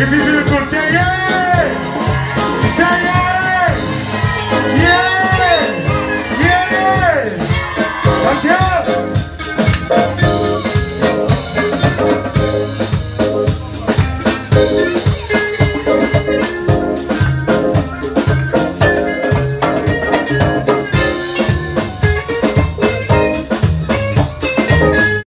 Et puis je le conseiller